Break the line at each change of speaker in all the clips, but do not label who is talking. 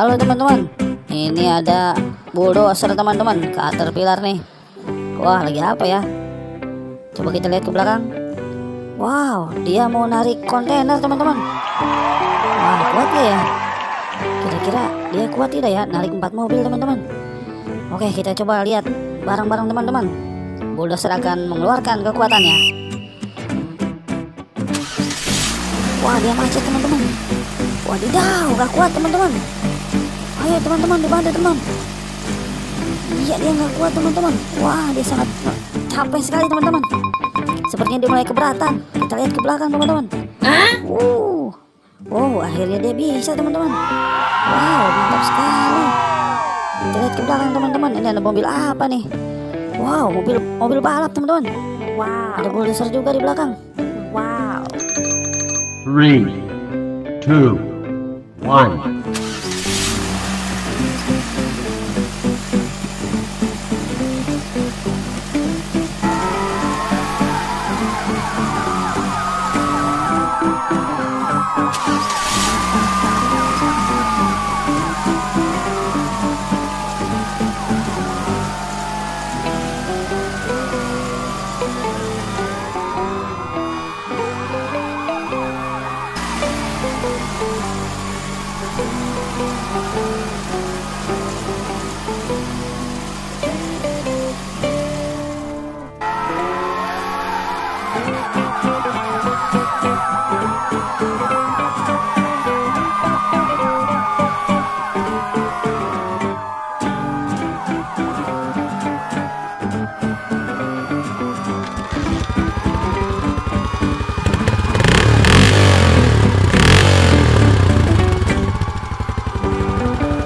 Halo teman-teman, ini ada bulldozer teman-teman, caterpillar nih. Wah lagi apa ya? Coba kita lihat ke belakang. Wow, dia mau narik kontainer teman-teman. Wah kuat ya? Kira-kira dia kuat tidak ya narik empat mobil teman-teman? Oke kita coba lihat barang-barang teman-teman. Bulldozer akan mengeluarkan kekuatannya. Wah dia macet teman-teman. Wadidaw, gak kuat teman-teman. Ayo teman-teman dibantu teman. Iya dia nggak kuat teman-teman. Wah dia sangat capek sekali teman-teman. Sepertinya dia mulai keberatan. Kita lihat ke belakang teman-teman. Wow, wow akhirnya dia bisa teman-teman. Wow mantap sekali. Kita lihat ke belakang teman-teman. Ini ada mobil apa nih? Wow mobil mobil balap teman-teman.
Wow.
Ada bulldozer juga di belakang.
Wow.
Three, two, one.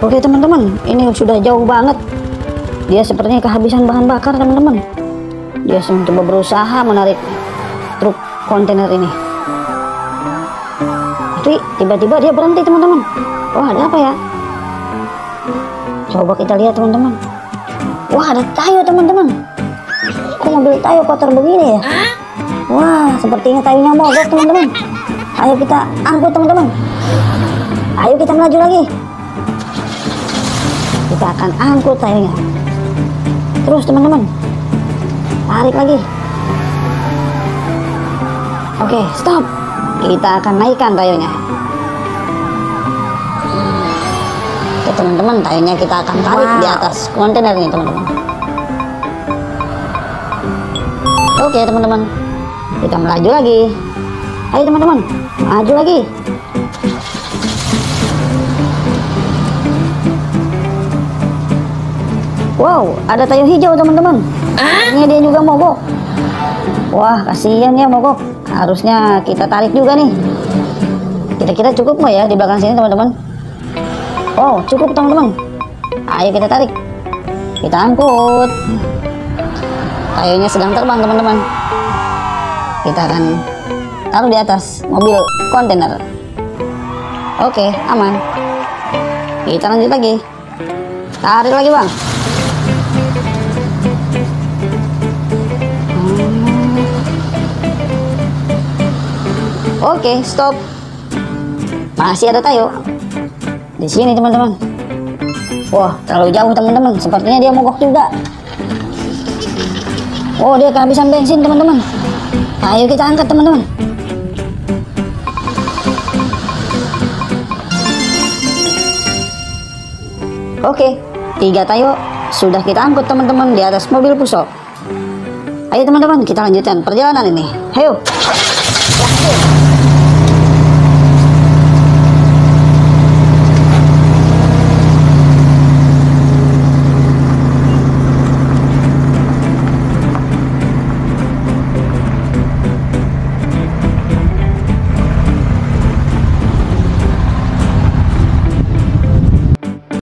Oke teman-teman, ini sudah jauh banget. Dia sepertinya kehabisan bahan bakar teman-teman. Dia coba berusaha menarik truk kontainer ini. Tapi tiba-tiba dia berhenti teman-teman. Wah ada apa ya? Coba kita lihat teman-teman. Wah ada tayo teman-teman. Kok mobil tayo kotor begini ya? Wah sepertinya tayunya mogok teman-teman. Ayo kita angkut teman-teman. Ayo kita melaju lagi kita akan angkut tayunya terus teman-teman. Tarik lagi. Oke stop. Kita akan naikkan tayunya oke teman-teman tayunya kita akan tarik di atas kontainer ini teman-teman. Oke teman-teman. Kita melaju lagi. Ayo teman-teman. Maju lagi Wow, ada tayo hijau teman-teman. Ini dia juga mogok. Wah, kasihan ya mogok. Harusnya kita tarik juga nih. Kira-kira cukup nggak ya di belakang sini teman-teman? Oh, cukup teman-teman. Ayo kita tarik. Kita angkut. Tayonya sedang terbang teman-teman. Kita akan taruh di atas mobil kontainer. Oke, aman. Kita lanjut lagi. Tarik lagi bang. Oke, stop. Masih ada tayo. Di sini, teman-teman. Wah, terlalu jauh, teman-teman. Sepertinya dia mogok juga. Oh, dia kehabisan bensin, teman-teman. Ayo kita angkat, teman-teman. Oke, tiga tayo sudah kita angkut, teman-teman, di atas mobil pusok. Ayo, teman-teman, kita lanjutkan perjalanan ini. Ayo.